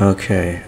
Okay,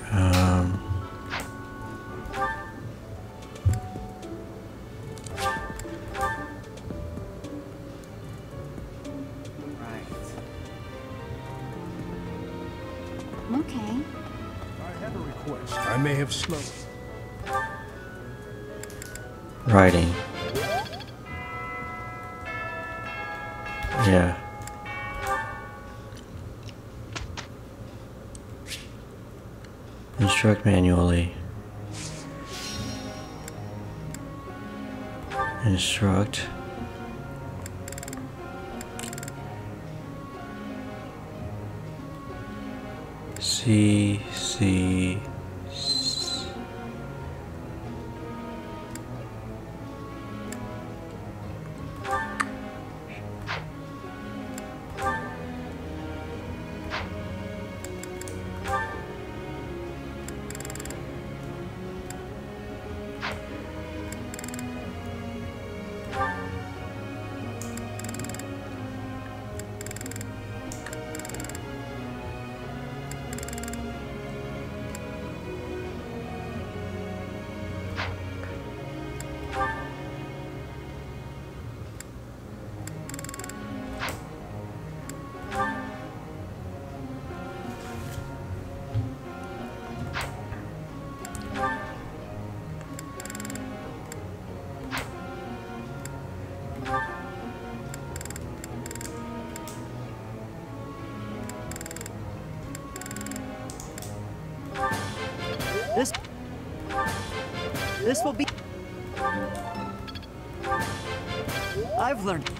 This will be I've learned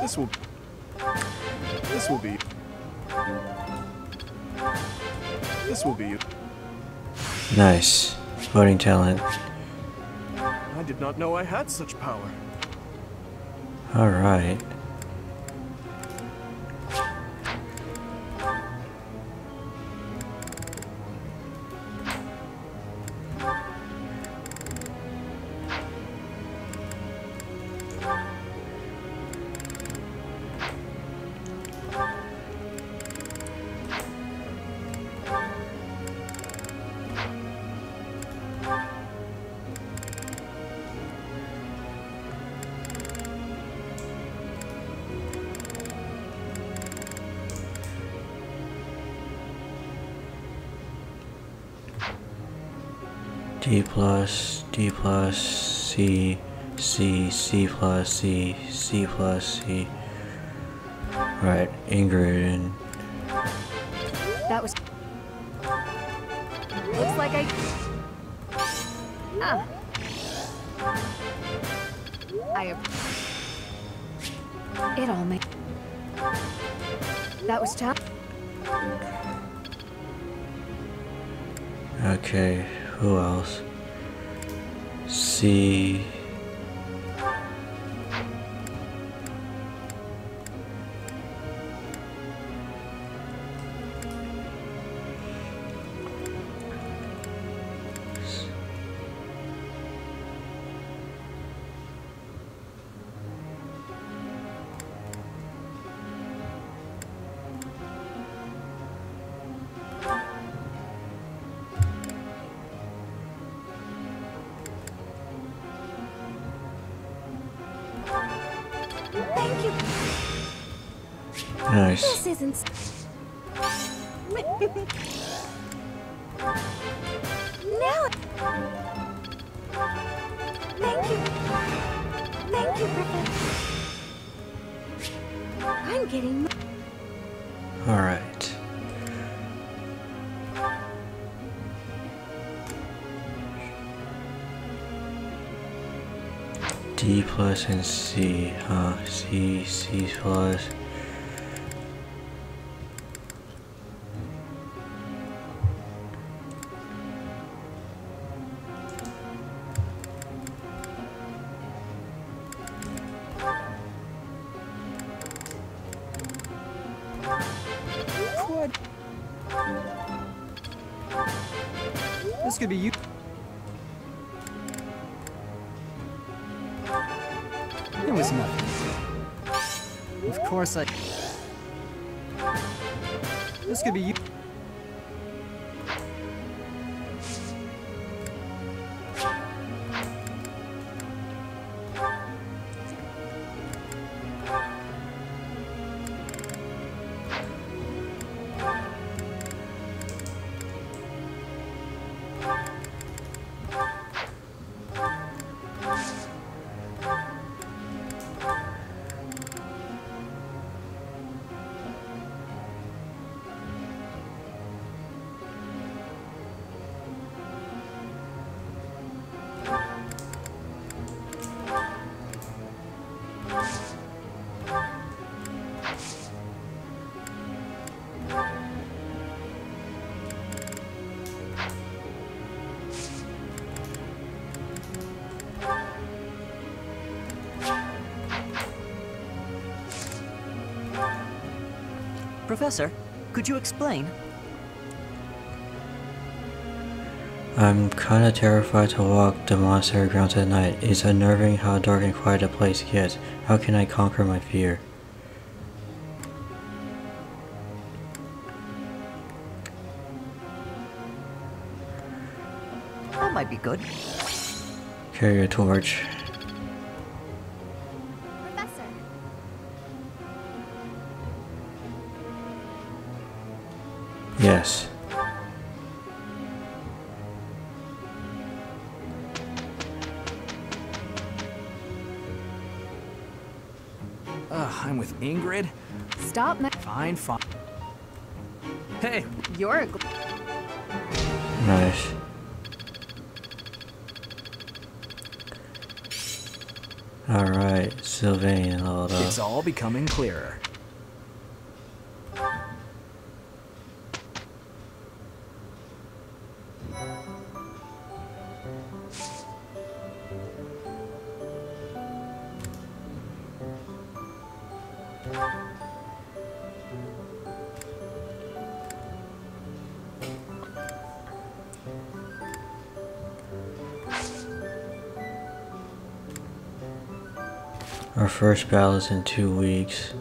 This will. This will be. This will be. Nice. Voting talent. I did not know I had such power. Alright. D plus, D plus, C, C, C plus, C, C plus, C. Right, Ingrid. That was. Looks like I. Ah. I. It all made. That was tough. Okay, who else? C. Nice. This isn't. now. Thank you. Thank you, Griffin. I'm getting. Alright. D plus and C, huh? C, C plus. This could be you. It was nothing. Of course I... This could be you. Professor, could you explain? I'm kinda terrified to walk the monastery grounds at night. It's unnerving how dark and quiet the place gets. How can I conquer my fear? That might be good. Carry a torch. Fine, fine. Hey, You're a. gl- Nice. Alright, Sylvain leveled it's all becoming clearer. First battle is in two weeks.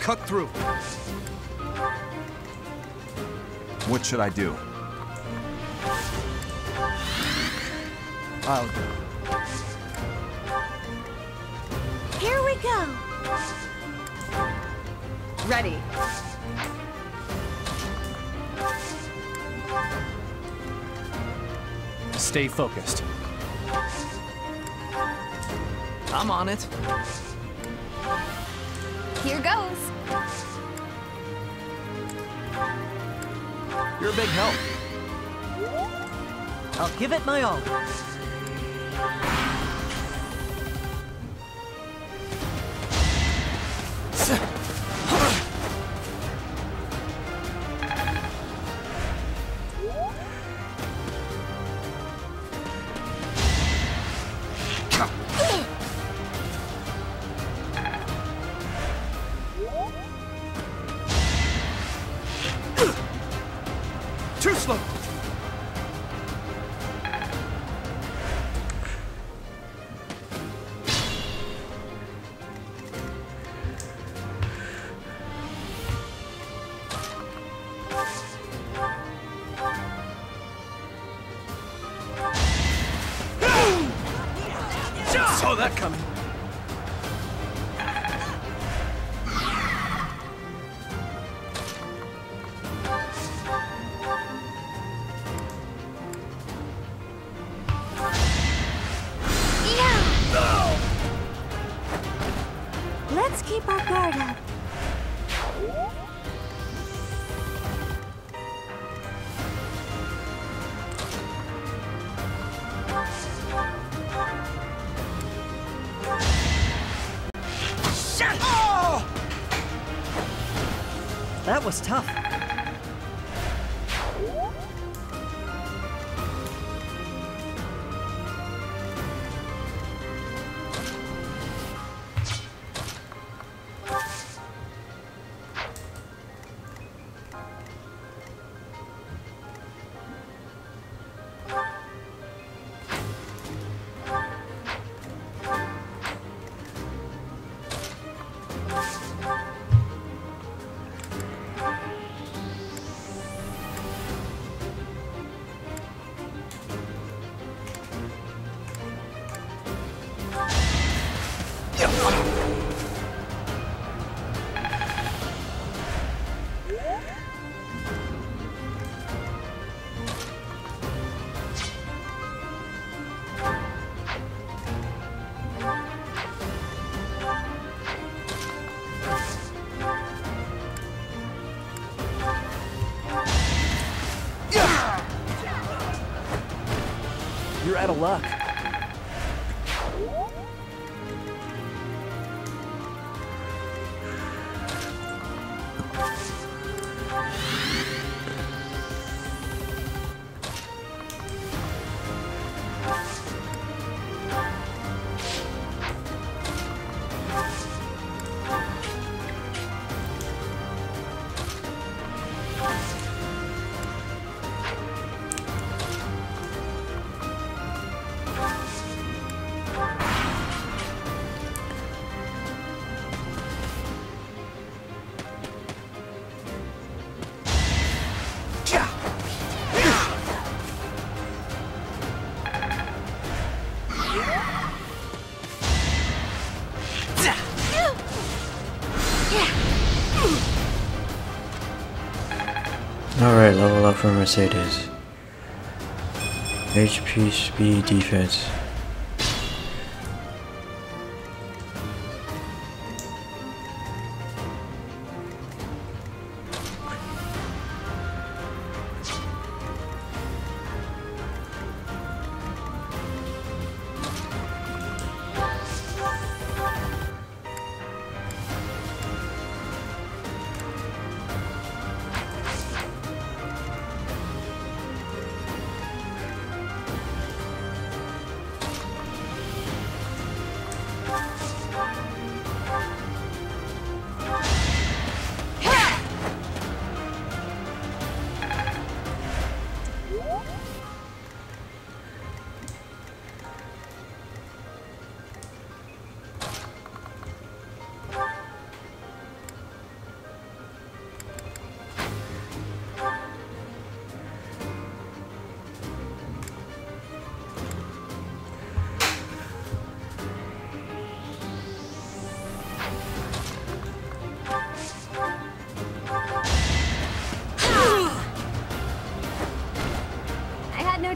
Cut through. What should I do? I'll go. Here we go. Ready. Stay focused. I'm on it. Here goes. You're a big help. I'll give it my all. Saw that coming. Was tough. Luck. For Mercedes. HP, speed, defense.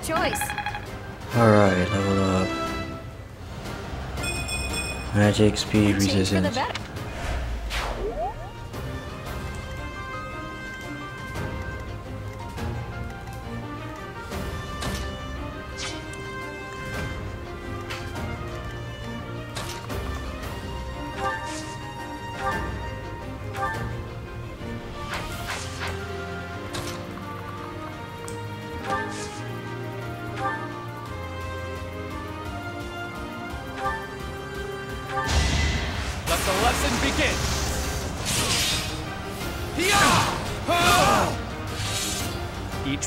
Choice. Alright, level up. Magic speed Change for the resistance.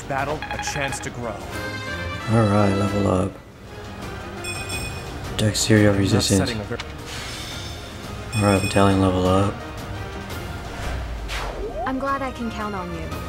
Battle, a chance to grow. Alright, level up. Dexterity resistance. setting a ver- Alright, battalion level up. I'm glad I can count on you.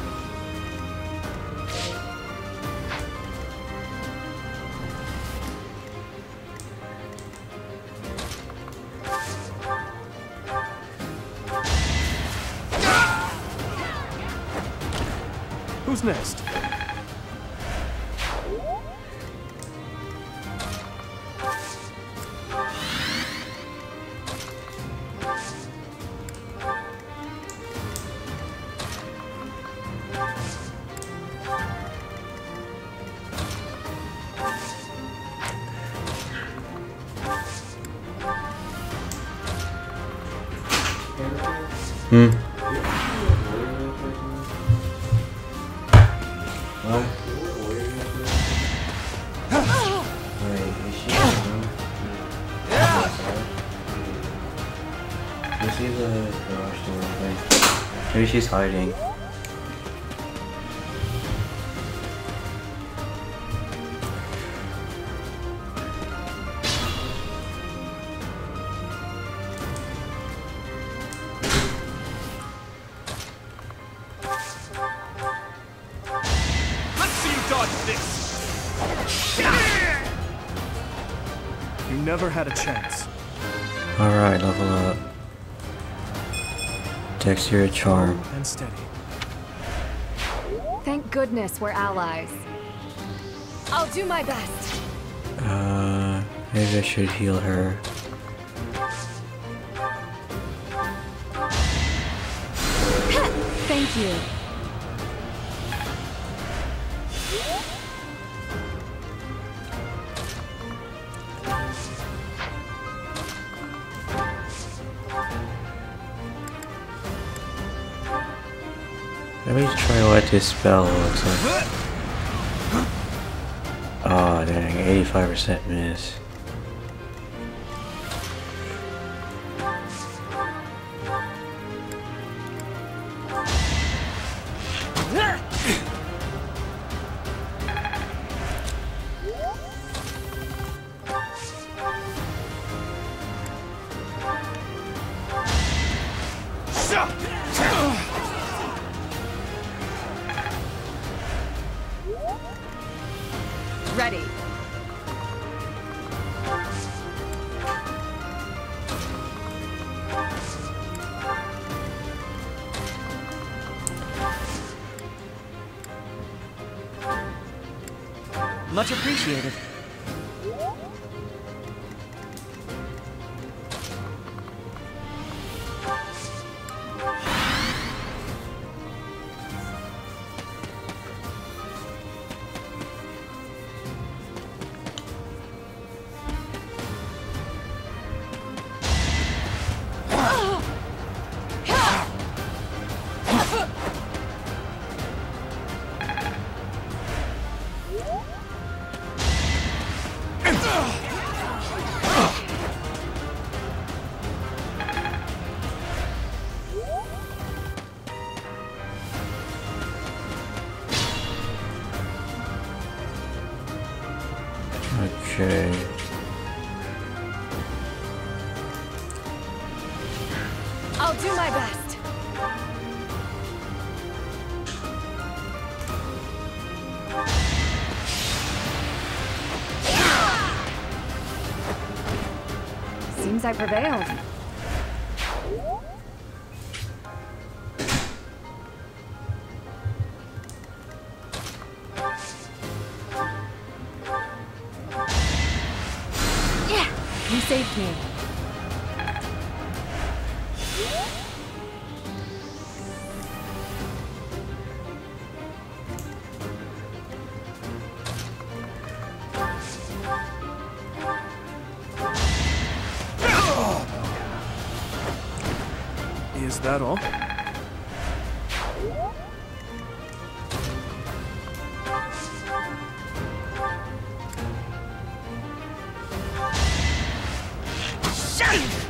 She's hiding. Let's see you dodge this! You never had a chance. Alright, level up. Dexterity charm. And steady. Thank goodness we're allies. I'll do my best. Uh, maybe I should heal her. Thank you. Spell looks like. Oh dang, 85% miss. Ready. Much appreciated. Okay. I'll do my best. Seems I prevailed. Is that all? That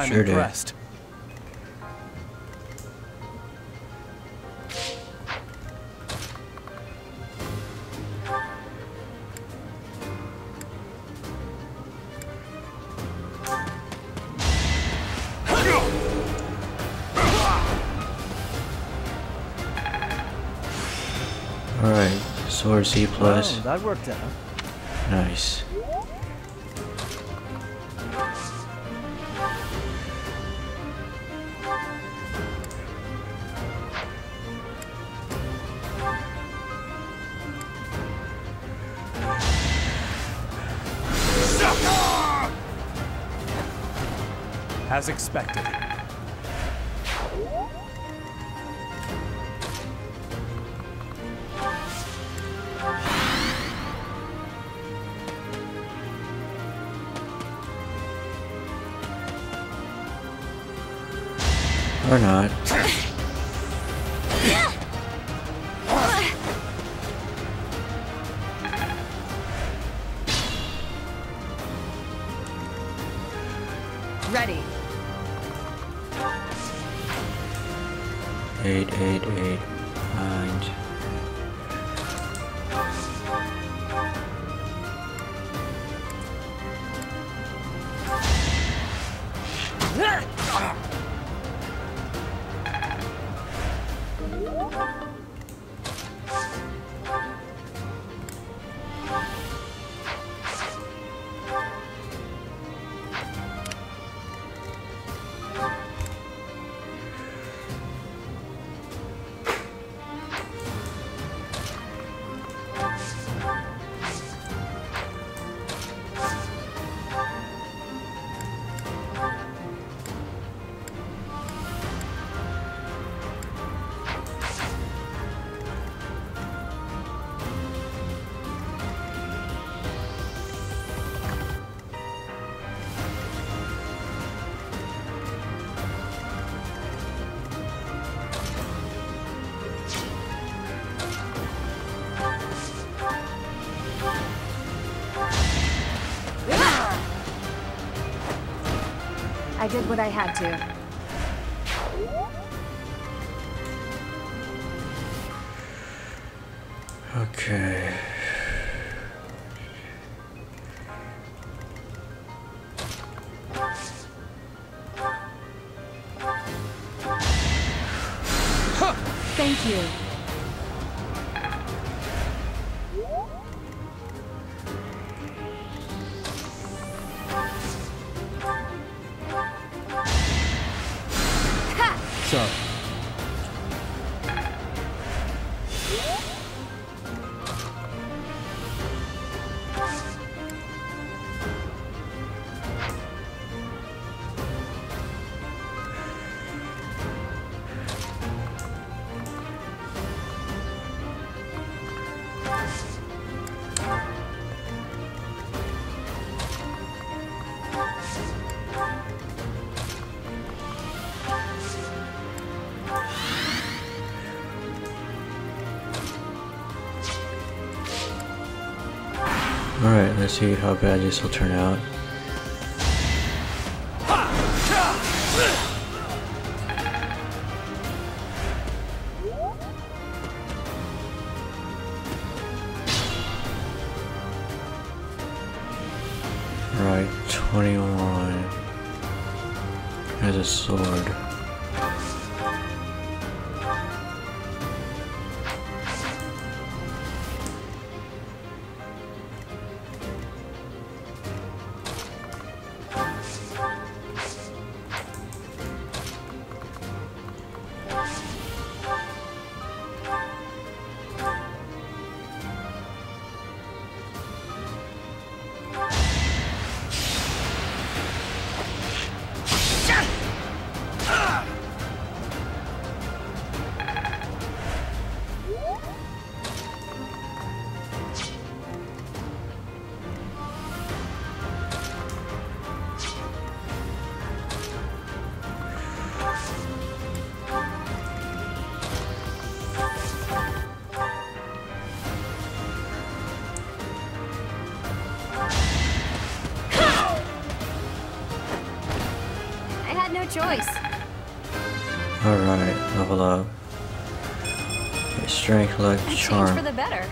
I'm sure impressed. Alright, sword C plus. Oh, that worked out. Nice. As expected. Or not. Ready. Eight, eight, eight, did what I had to. Okay. Alright, let's see how bad this will turn out. Choice. Alright, level up. Strength, luck, charm. for the better.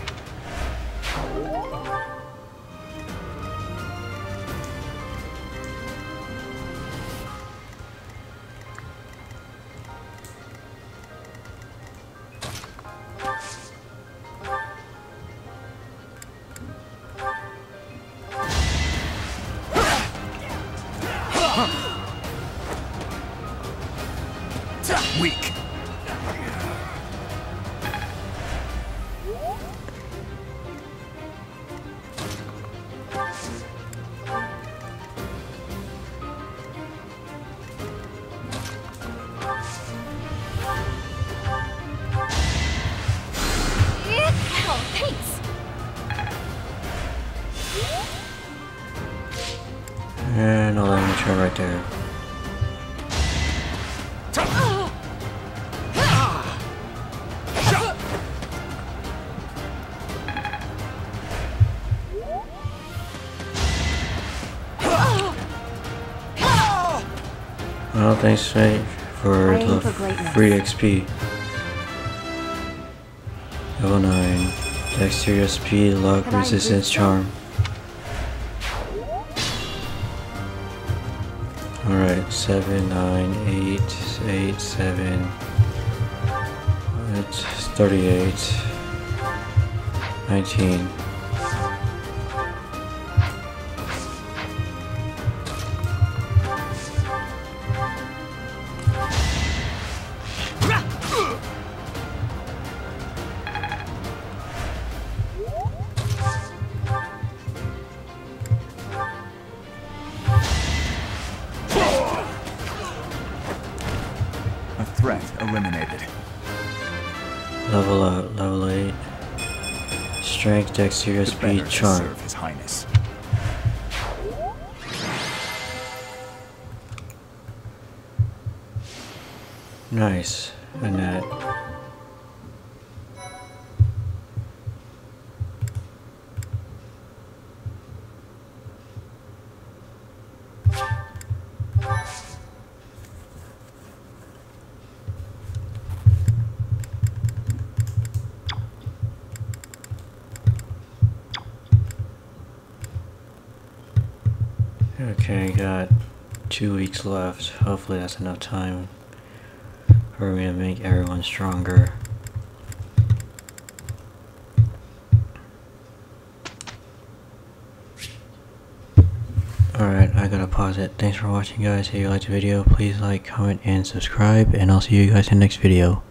Thanks mate, for I the for free XP. Level 9. Dexterity, speed, luck, Can resistance, charm. Alright, 7, 9, 8, 8, 7. It's 38. 19. Strength, dexterity, The better speed, to charm. His Highness. Nice. Okay, got two weeks left. Hopefully that's enough time for me to make everyone stronger. Alright, I gotta pause it. Thanks for watching guys. If you liked the video, please like, comment, and subscribe, and I'll see you guys in the next video.